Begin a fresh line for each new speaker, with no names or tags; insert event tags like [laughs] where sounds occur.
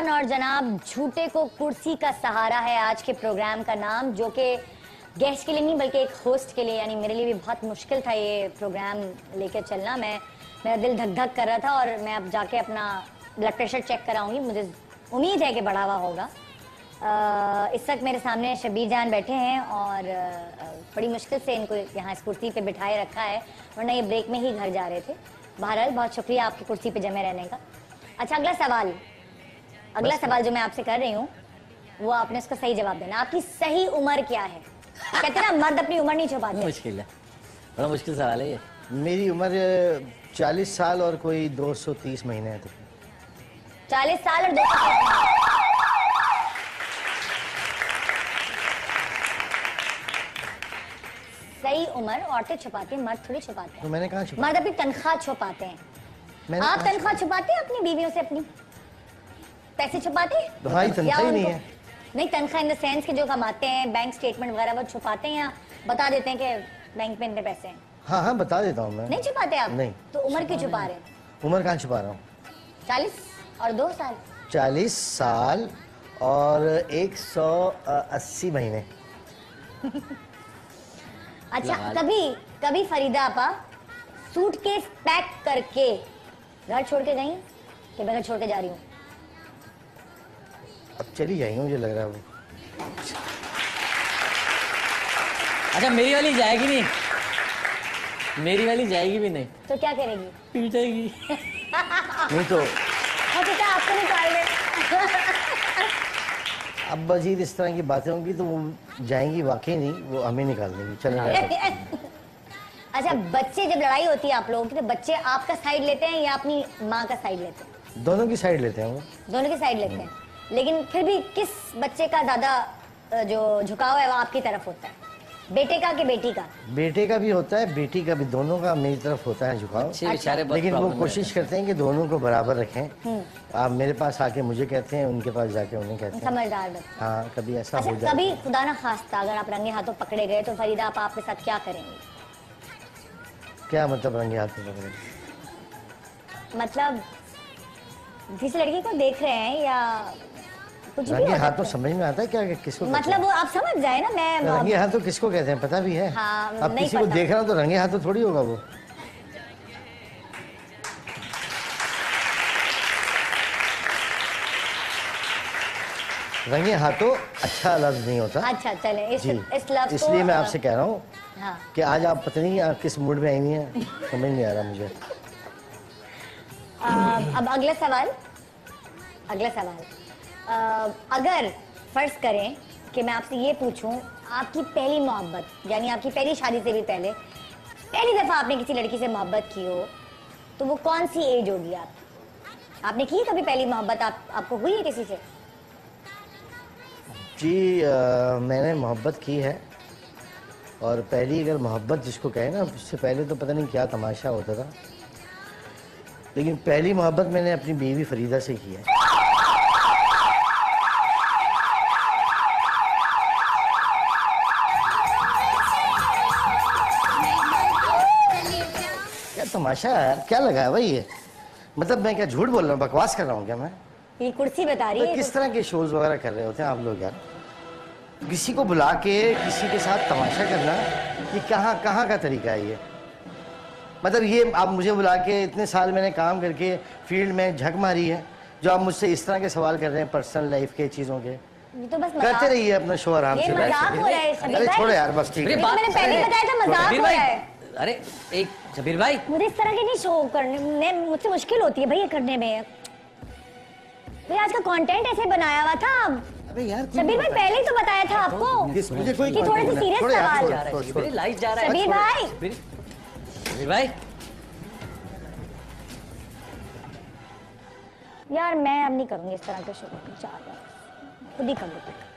खान और जनाब झूठे को कुर्सी का सहारा है आज के प्रोग्राम का नाम जो कि गेस्ट के लिए नहीं बल्कि एक होस्ट के लिए यानी मेरे लिए भी बहुत मुश्किल था ये प्रोग्राम लेकर चलना। मैं मेरा दिल धक धक कर रहा था और मैं अब जाके अपना ब्लड प्रेशर चेक कराऊँगी। मुझे उम्मीद है कि बढ़ावा होगा। अ, इस वक्त मेरे सामने शबीर जान बैठे हैं और बड़ी मुश्किल से इनको यहाँ इस कुर्सी पे बिठाए रखा है वरना ये ब्रेक में ही घर जा रहे थे। बहरहाल बहुत शुक्रिया आपकी कुर्सी पे जमे रहने का। अच्छा अगला सवाल। अगला सवाल जो मैं आपसे कर रही हूँ वो आपने उसका सही जवाब देना। आपकी सही उम्र क्या है? कहते ना मर्द अपनी उम्र नहीं छुपाते।
मुश्किल है। बड़ा मुश्किल सवाल है ये।
मेरी उम्र चालीस साल और कोई 230 महीने है तो।
चालीस साल और दो सही उम्र औरतें छुपाती हैं मर्द थोड़ी छुपाते हैं।
तो मैंने कहा छुपा
मर्द अपनी तनख्वाह छुपाते हैं। आप तनख्वाह छुपाते हैं अपनी बीवियों से अपनी? पैसे छुपाते हैं?
हमारी तनख्वाह ही नहीं है।
नहीं तनख्वाह इन द सेंस के जो कमाते हैं बैंक स्टेटमेंट वगैरह वो छुपाते हैं या बता देते हैं कि बैंक में इतने पैसे हैं?
हाँ हाँ बता देता हूँ मैं।
नहीं छुपाते आप?
नहीं।
तो उम्र क्यों छुपा रहे हैं?
उम्र कहाँ छुपा रहा हूँ?
चालीस और दो साल?
चालीस साल और एक सौ अस्सी महीने। [laughs]
अच्छा कभी कभी फरीदा आपा सूटकेस पैक करके घर छोड़ के गई? कि मैं घर छोड़ के जा रही हूँ?
चली जाएँगे मुझे लग रहा है वो।
अच्छा मेरी वाली जाएगी नहीं। मेरी वाली जाएगी भी नहीं।
तो क्या करेगी?
पीटेगी
नहीं तो
हाँ आपको निकाल दे
अब मजीद इस तरह की बातें होंगी तो वो जाएँगी वाकई नहीं वो हमें निकाल देंगी। चले जाएगा [laughs]
अच्छा बच्चे जब लड़ाई होती है आप लोगों की तो बच्चे आपका साइड लेते हैं या अपनी माँ का साइड लेते हैं?
दोनों की साइड लेते हैं वो।
दोनों की साइड लेते हैं? लेकिन फिर भी किस बच्चे का ज़्यादा जो झुकाव है वो आपकी तरफ़ होता है? बेटे का कि बेटी का?
बेटे का भी होता है बेटी का भी दोनों का मेरी तरफ़ होता है झुकाव।
अच्छे
लेकिन वो कोशिश करते हैं कि दोनों को बराबर रखें। आप मेरे पास आके मुझे कहते हैं उनके पास जाके उन्हें कहते हैं।
समझदार
हाँ कभी ऐसा
अच्छा
हो जाता
कभी खुदा ना खास्ता अगर आप रंगे हाथों पकड़े गए तो फरीदा आप आपके साथ क्या करेंगे?
क्या मतलब रंगे हाथों पकड़े?
मतलब किसी लड़की को देख रहे हैं या कुछ भी
रंगे हाथ तो समझ में आता है क्या किसको
मतलब वो आप समझ जाए ना मैं
रंगे हाथ तो किसको कहते हैं पता भी है।
हाँ,
अब किसी को देख रहा हो तो रंगे हाथ तो थोड़ी होगा वो। रंगे हाथों अच्छा लफ्ज नहीं होता।
अच्छा चले इस इस लफ्ज
इसलिए मैं आपसे कह रहा हूँ
हाँ।
कि आज आप पता नहीं आप किस मूड में आई हुई हैं? समझ नहीं आ रहा मुझे।
अब अगला सवाल। अगला सवाल। अगर फ़र्ज़ करें कि मैं आपसे ये पूछूँ आपकी पहली मोहब्बत यानी आपकी पहली शादी से भी पहले पहली दफ़ा आपने किसी लड़की से मोहब्बत की हो तो वो कौन सी एज होगी आप? आपने की कभी पहली मोहब्बत? आप आपको हुई है किसी से?
जी अ, मैंने मोहब्बत की है। और पहली अगर मोहब्बत जिसको कहे ना उससे पहले तो पता नहीं क्या तमाशा होता था। लेकिन पहली मोहब्बत मैंने अपनी बीवी फरीदा से की है। क्या तमाशा है क्या लगा है भाई ये? मतलब मैं क्या झूठ बोल रहा हूँ? बकवास कर रहा हूँ क्या मैं?
ये कुर्सी बता रही
तो
है।
किस तरह के शोज़ वगैरह कर रहे होते हैं आप लोग यार? किसी को बुला के किसी के साथ तमाशा करना ये कहाँ कहाँ का तरीका है ये? मतलब ये आप मुझे बुला के इतने साल मैंने काम करके फ़ील्ड में झक मारी है जो आप मुझसे इस तरह के सवाल कर रहे हैं पर्सनल लाइफ के चीज़ों के।
तो बस
करते रहिए अपना शो आराम से
मज़ाक हो रहा है,
अरे
भाई।
छोड़ो यार बस ठीक है।
मैंने पहले बताया था मज़ाक हो रहा है।
अरे एक शबीर भाई।
मुझे इस तरह के नहीं शो करने में मुझसे मुश्किल होती है भैया करने में। भाई आज का कंटेंट ऐसे बनाया हुआ था।
अरे यार
शबीर भाई पहले ही तो बताया था आपको
मुझे कोई
कि थोड़े से सीरियस सवाल।
जा रहा है लाइट जा रहा है।
शबीर भाई।
शबीर भाई
यार, मैं अब नहीं करूँगी इस तरह के शो चार खुद ही कर लो।